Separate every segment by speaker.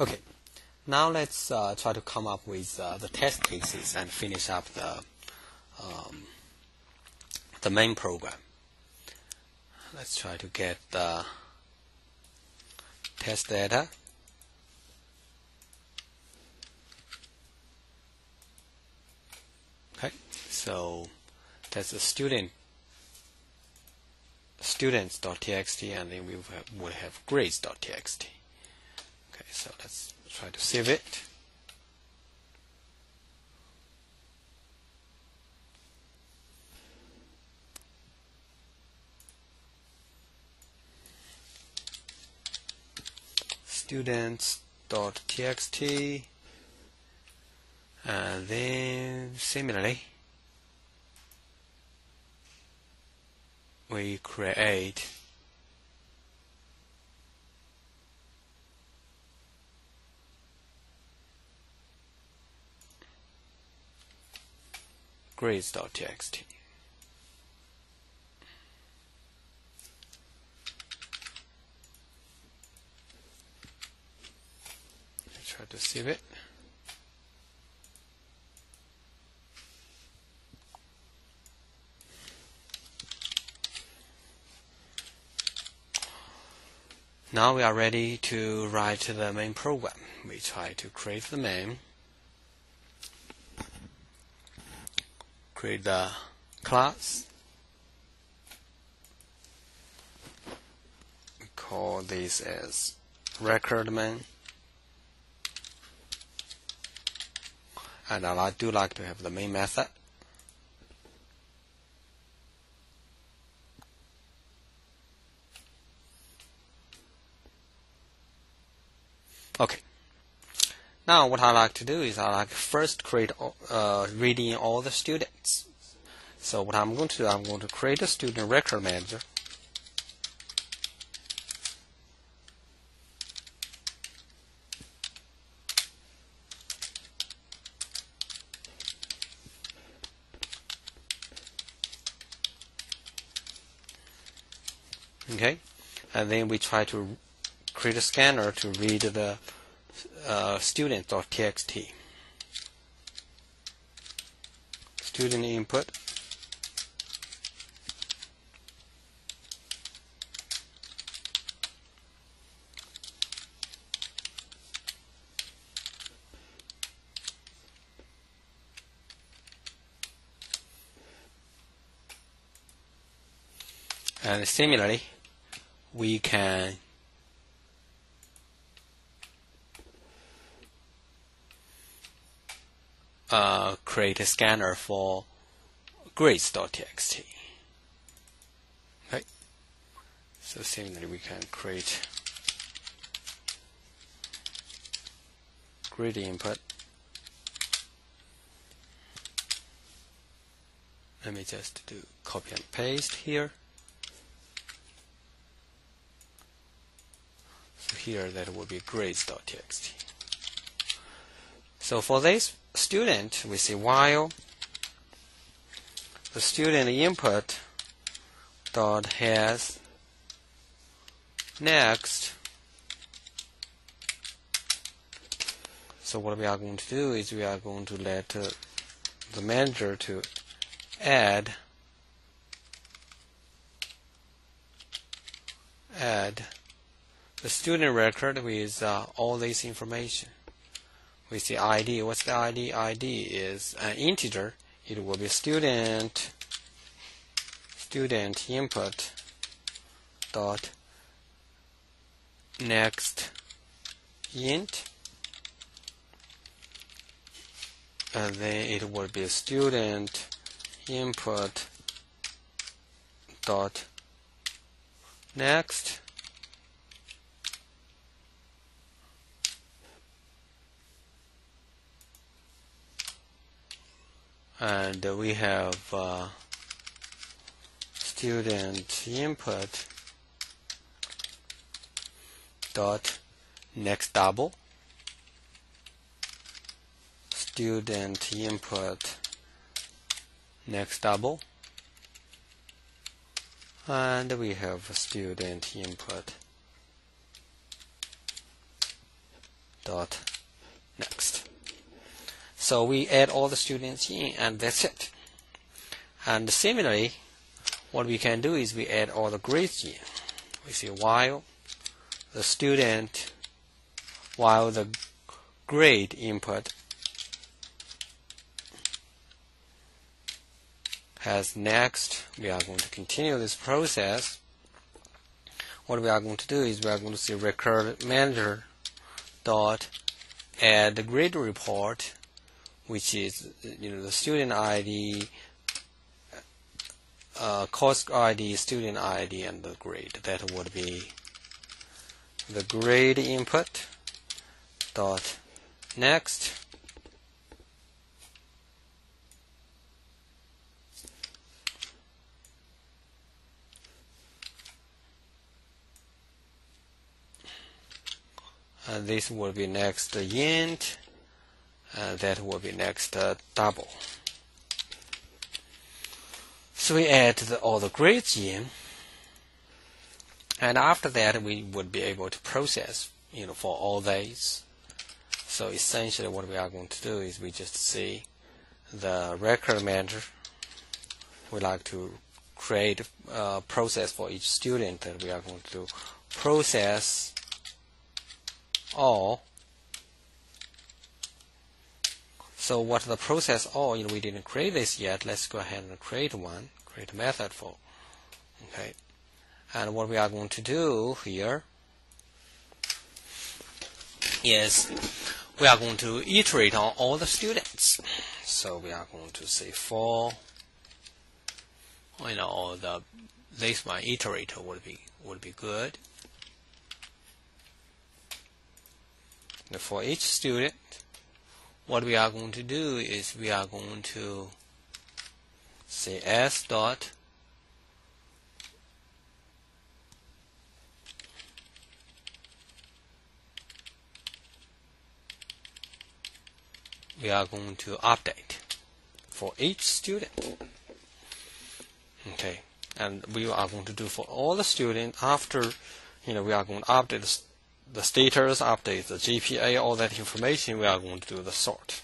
Speaker 1: Okay, now let's uh, try to come up with uh, the test cases and finish up the um, the main program. Let's try to get the test data. Okay, so that's the student students.txt and then we would have grades.txt. Okay, so let's try to save it. students.txt and then similarly we create grades.txt. Try to save it. Now we are ready to write to the main program. We try to create the main. Create the class. Call this as recordman. And I do like to have the main method. Okay. Now what I like to do is I like first create uh, reading all the students. So what I'm going to do, I'm going to create a student record manager. Okay, and then we try to create a scanner to read the uh, student.txt. Student input. And similarly, we can uh, create a scanner for grades.txt. Okay. So similarly, we can create grid input. Let me just do copy and paste here. So here that will be grades.txt. So for this student, we say while the student input dot has next. So what we are going to do is we are going to let uh, the manager to add add the student record with uh, all this information with the ID. What's the ID? ID is an integer. It will be student student input dot next int and then it will be student input dot next and we have uh, student input dot next double student input next double and we have student input dot next. So we add all the students in and that's it. And similarly, what we can do is we add all the grades in. We say while the student, while the grade input has next, we are going to continue this process. What we are going to do is we are going to say record manager dot add the grade report, which is you know the student ID, uh, course ID, student ID, and the grade. That would be the grade input dot next and this will be next int and that will be next uh, double so we add the, all the grades in and after that we would be able to process you know for all these so essentially what we are going to do is we just see the record manager we like to create a process for each student that we are going to process all. So what the process all, you know, we didn't create this yet. Let's go ahead and create one, create a method for. Okay. And what we are going to do here is we are going to iterate on all the students. So we are going to say for you know all the this one iterator would be would be good. for each student, what we are going to do is we are going to say s dot we are going to update for each student. Okay, and we are going to do for all the students after, you know, we are going to update the status update, the GPA, all that information, we are going to do the sort.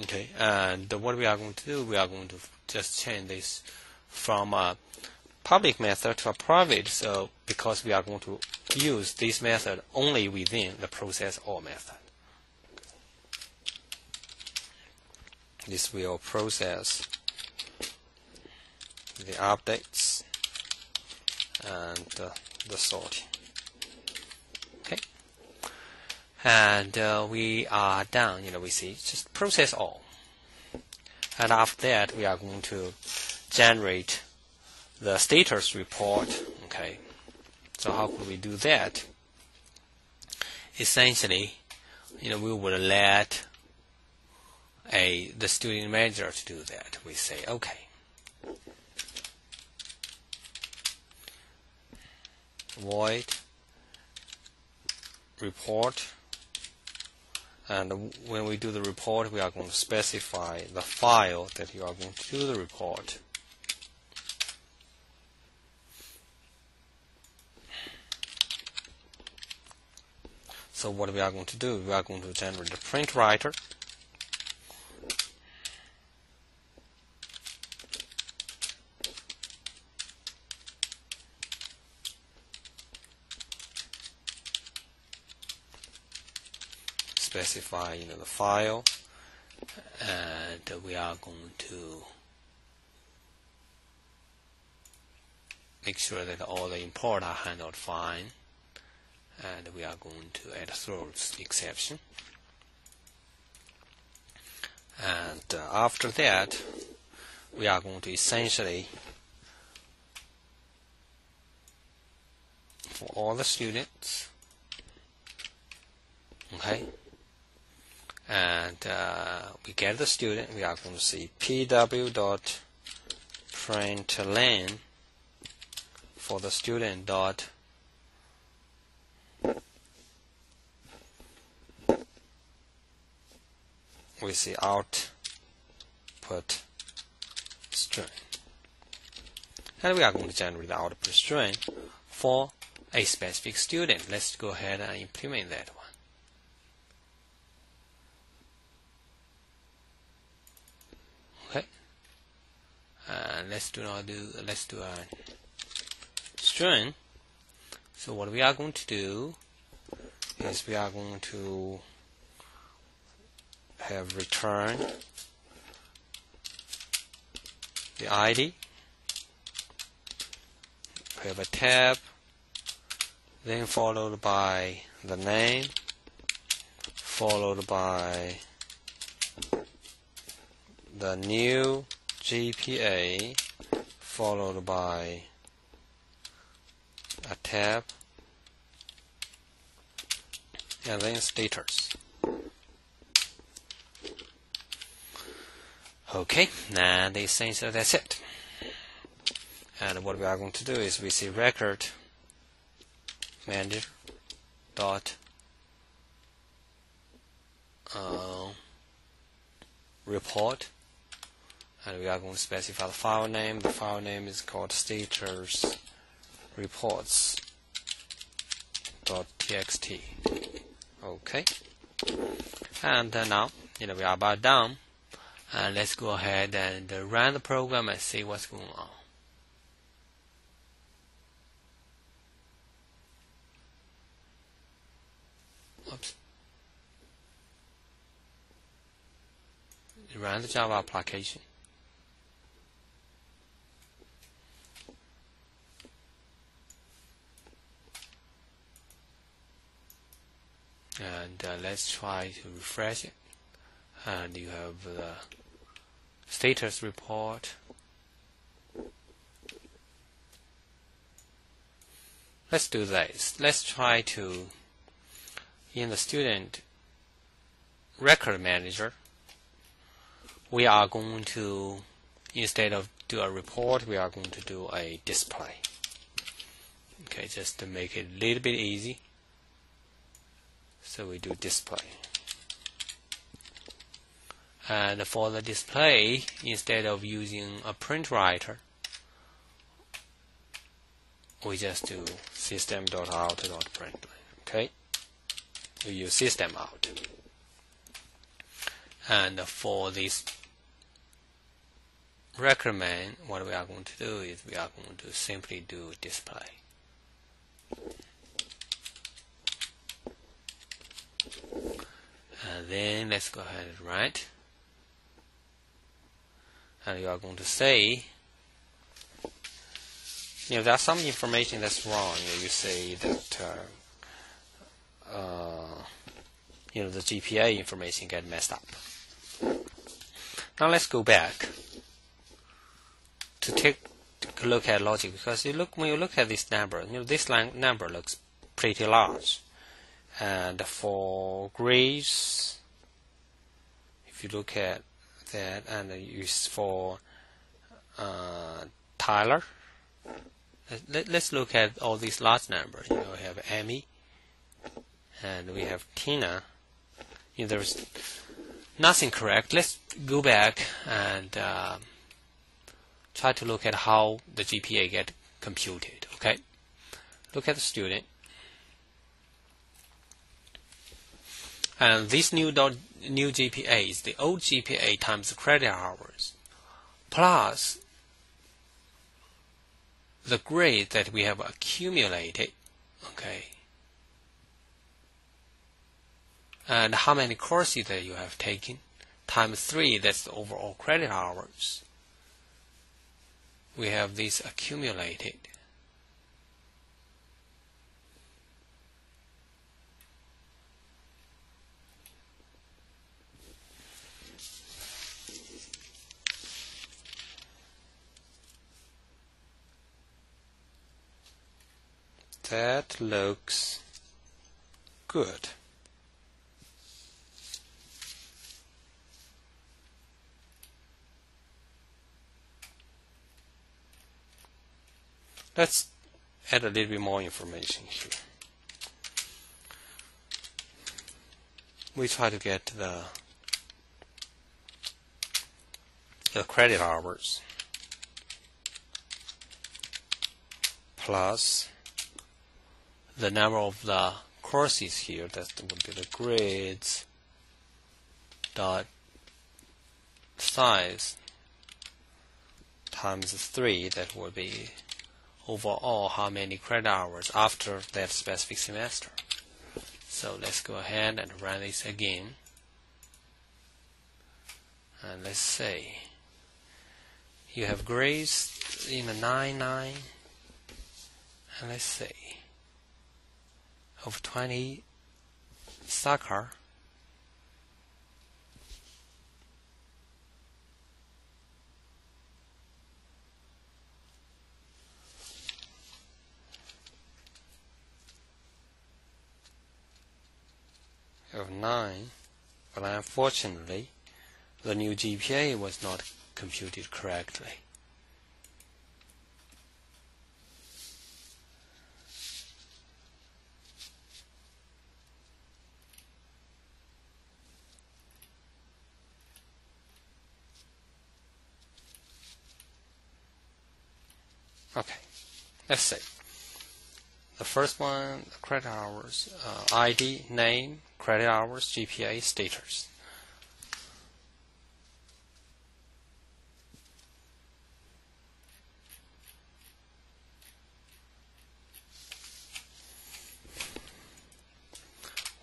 Speaker 1: Okay, and what we are going to do, we are going to just change this from a public method to a private. So because we are going to use this method only within the process all method. This will process the updates and uh, the sorting and uh, we are done. You know, we see just process all, and after that we are going to generate the status report. Okay, so how could we do that? Essentially, you know, we would let a the student manager to do that. We say, okay. void report and when we do the report, we are going to specify the file that you are going to do the report. So what we are going to do, we are going to generate a print writer specify you know the file and we are going to make sure that all the import are handled fine and we are going to add throws exception. And uh, after that we are going to essentially for all the students okay and uh, we get the student, we are going to see pw dot println for the student dot we see output string. And we are going to generate the output string for a specific student. Let's go ahead and implement that one and let's do not do let's do a string. So what we are going to do is we are going to have return the ID we have a tab then followed by the name followed by the new GPA followed by a tab and then status. Okay, now this thing so that's it. And what we are going to do is we see record manager dot uh, report and we are going to specify the file name. The file name is called status reports txt. Okay, and uh, now you know we are about done, and let's go ahead and uh, run the program and see what's going on. Oops. Run the Java application. And uh, let's try to refresh it. And you have the status report. Let's do this. Let's try to in the student record manager we are going to instead of do a report we are going to do a display. Okay just to make it a little bit easy so we do display. And for the display, instead of using a print writer, we just do system.out.println. Okay, we use system out. And for this recommend, what we are going to do is we are going to simply do display. Then let's go ahead and write and you are going to say? You know there's some information that's wrong you, know, you say that uh, uh, you know the GPA information get messed up. Now let's go back to take a look at logic because you look when you look at this number you know this number looks pretty large and for grades if you look at that and use for uh, Tyler. Let, us look at all these large numbers. You know we have Amy and we have Tina. You know, there's nothing correct. Let's go back and uh, try to look at how the GPA get computed okay? Look at the student And this new dot, new GPA is the old GPA times the credit hours plus the grade that we have accumulated. Okay. And how many courses that you have taken times 3, that's the overall credit hours. We have this accumulated. That looks good. Let's add a little bit more information here. We try to get the the credit hours plus the number of the courses here. That would be the grades dot size times 3, that would be overall how many credit hours after that specific semester. So let's go ahead and run this again. And let's say you have grades in a 9 9 and let's say of 20 soccer of 9 but unfortunately the new GPA was not computed correctly. Okay, let's. The first one, credit hours, uh, ID, name, credit hours, GPA, status.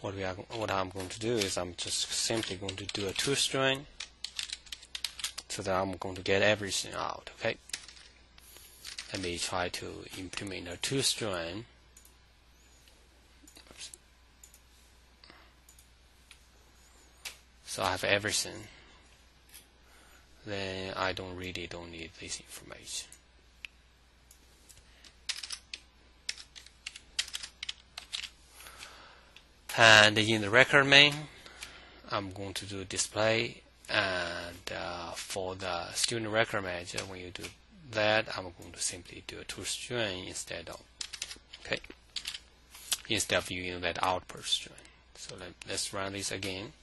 Speaker 1: What we are, what I'm going to do is I'm just simply going to do a toString so that I'm going to get everything out. Okay. Let me try to implement a toString. So I have everything. Then I don't really don't need this information. And in the record main, I'm going to do display. And uh, for the student record manager, when you do that, I'm going to simply do a toString instead of okay instead of using that output string. So let, let's run this again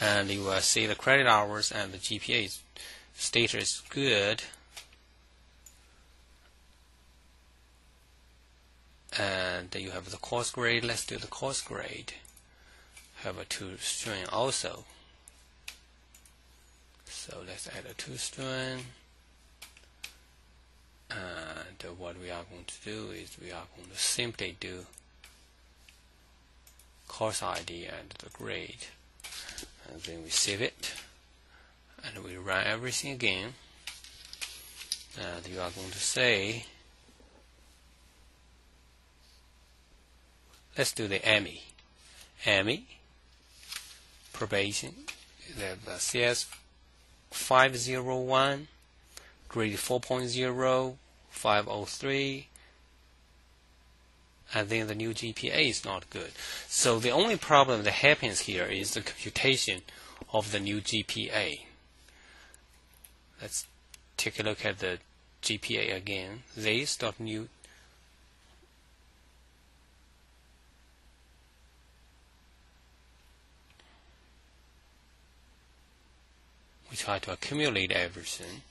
Speaker 1: and you will see the credit hours and the GPA status good. And you have the course grade. Let's do the course grade. Have a toString also. So let's add a toString. Uh, and what we are going to do is we are going to simply do course ID and the grade. And then we save it. And we run everything again. And you are going to say let's do the AMI AMI probation the CS 501 grade 4.0 503 and then the new GPA is not good. So the only problem that happens here is the computation of the new GPA. Let's take a look at the GPA again. This dot new we try to accumulate everything.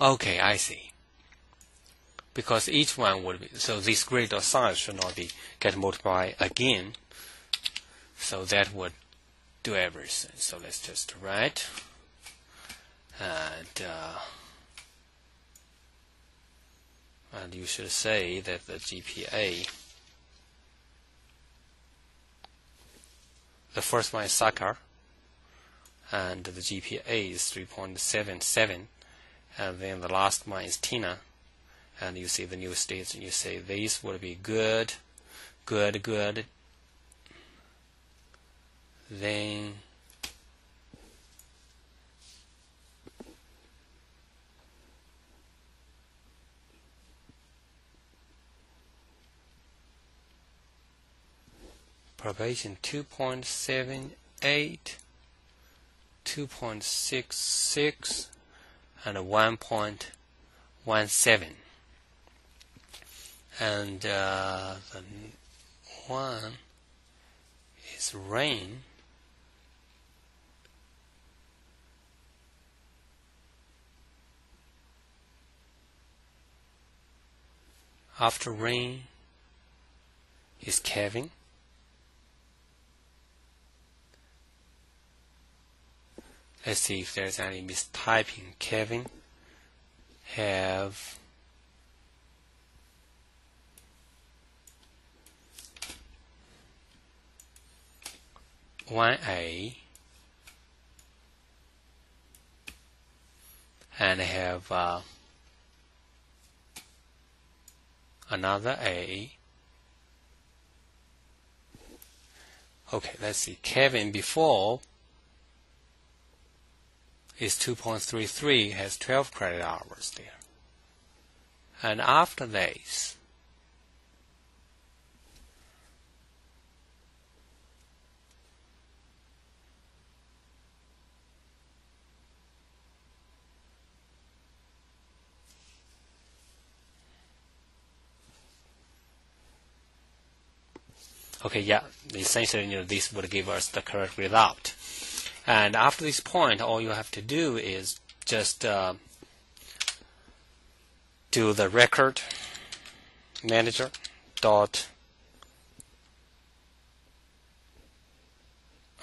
Speaker 1: Okay, I see. Because each one would be, so this grade of size should not be get multiplied again. So that would do everything. So let's just write. And, uh, and you should say that the GPA, the first one is Soccer, and the GPA is 3.77 and then the last one is Tina, and you see the new states, and you say this would be good, good, good. Then probation 2.78, 2.66, and 1.17 and uh, the one is rain after rain is Kevin. Let's see if there's any mistyping. Kevin have one A and have uh, another A. Okay, let's see. Kevin before is 2.33 has 12 credit hours there. And after this, okay, yeah, essentially, you know, this would give us the correct result. And after this point, all you have to do is just uh, do the record manager dot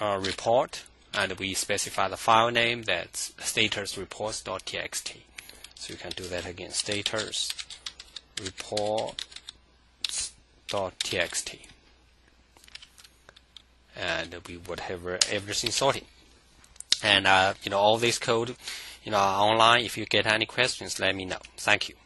Speaker 1: uh, report, and we specify the file name that's status reports.txt. So you can do that again, status reports.txt and we would have everything sorted. And uh, you know all this code, you know online. If you get any questions, let me know. Thank you.